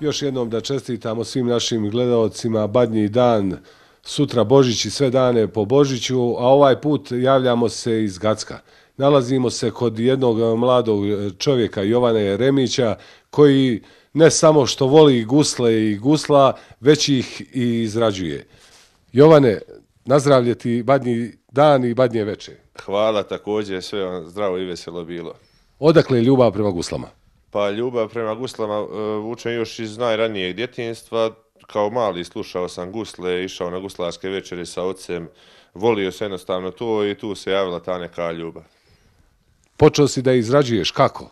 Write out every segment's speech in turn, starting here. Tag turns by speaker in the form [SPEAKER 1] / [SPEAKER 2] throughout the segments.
[SPEAKER 1] Još jednom da čestitamo svim našim gledalcima Badnji dan, sutra Božić i sve dane po Božiću, a ovaj put javljamo se iz Gacka. Nalazimo se kod jednog mladog čovjeka Jovana Jeremića koji ne samo što voli gusle i gusla, već ih i izrađuje. Jovane, nazdravlje ti Badnji dan i Badnje veče.
[SPEAKER 2] Hvala također, sve vam zdravo i veselo bilo.
[SPEAKER 1] Odakle je ljubav prema guslama?
[SPEAKER 2] Pa ljubav prema guslama e, vučem još iz najranijeg djetinstva. Kao mali slušao sam gusle, išao na guslarske večere sa ocem, volio se jednostavno to i tu se javila ta neka ljubav.
[SPEAKER 1] Počeo si da izrađuješ kako?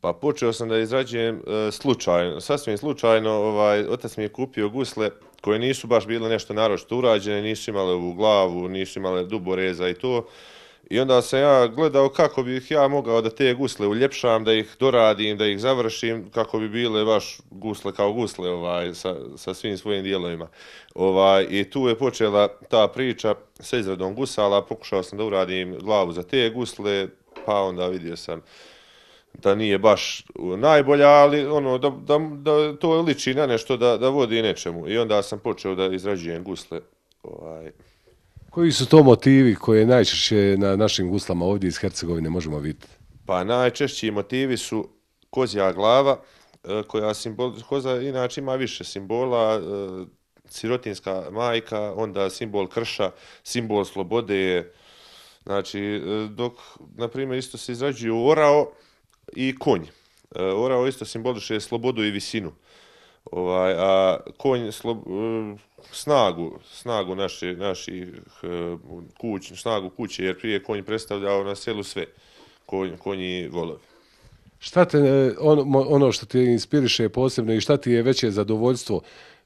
[SPEAKER 2] Pa počeo sam da izrađujem e, slučajno, sasvim slučajno, ovaj, otac mi je kupio gusle koje nisu baš bile nešto naročito urađene, nisu imale u glavu, nisu imale duboreza i to. I onda sam ja gledao kako bih ja mogao da te gusle uljepšam, da ih doradim, da ih završim, kako bi bile baš gusle kao gusle ovaj, sa, sa svim svojim dijelovima. Ovaj, I tu je počela ta priča sa izradom gusala, pokušao sam da uradim glavu za te gusle, pa onda vidio sam da nije baš najbolja, ali ono, da, da, da to liči na nešto da, da vodi nečemu. I onda sam počeo da izrađujem gusle. Ovaj,
[SPEAKER 1] Koji su to motivi koje najčešće na našim guslama ovdje iz Hercegovine možemo vidjeti?
[SPEAKER 2] Pa najčešći motivi su kozja glava, e, koja simbol, koza inače ima više simbola, e, sirotinska majka, onda simbol krša, simbol slobode je, znači, e, dok, na primjer, isto se izrađuju orao i konj. Orao isto simboliše slobodu i visinu. Ovaj, a konj slo, snagu, snagu naše, naših kuć, snagu kuće, jer prije konj predstavljao na selu sve, konj, konji volovi.
[SPEAKER 1] Šta te, ono, ono što ti inspiriše posebno i šta ti je veće zadovoljstvo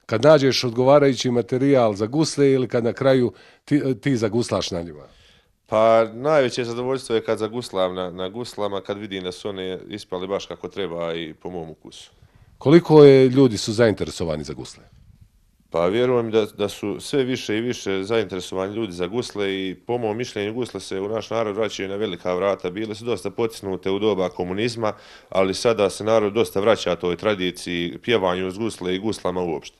[SPEAKER 1] kad nađeš odgovarajući materijal za gusle ili kad na kraju ti, ti zaguslaš na njima?
[SPEAKER 2] Pa najveće zadovoljstvo je kad zaguslam na, na guslama, kad vidim da su one ispali baš kako treba i po mom ukusu.
[SPEAKER 1] Koliko je ljudi su zainteresovani za gusle?
[SPEAKER 2] Pa vjerujem da, da su sve više i više zainteresovani ljudi za gusle i po mojom mišljenju gusle se u naš narod vraćaju na velika vrata. Bile su dosta potisnute u doba komunizma, ali sada se narod dosta vraća toj tradiciji pjevanju uz gusle i guslama uopšte.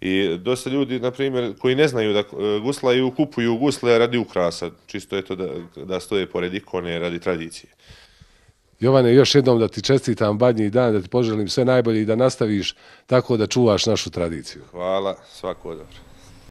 [SPEAKER 2] I dosta ljudi, na primjer, koji ne znaju da e, guslaju, kupuju gusle radi ukrasa, čisto je to da, da stoje pored ikone radi tradicije.
[SPEAKER 1] Jovane, još jednom da ti čestitam badnji dan, da ti poželim sve najbolje i da nastaviš tako da čuvaš našu tradiciju.
[SPEAKER 2] Hvala, svako dobro.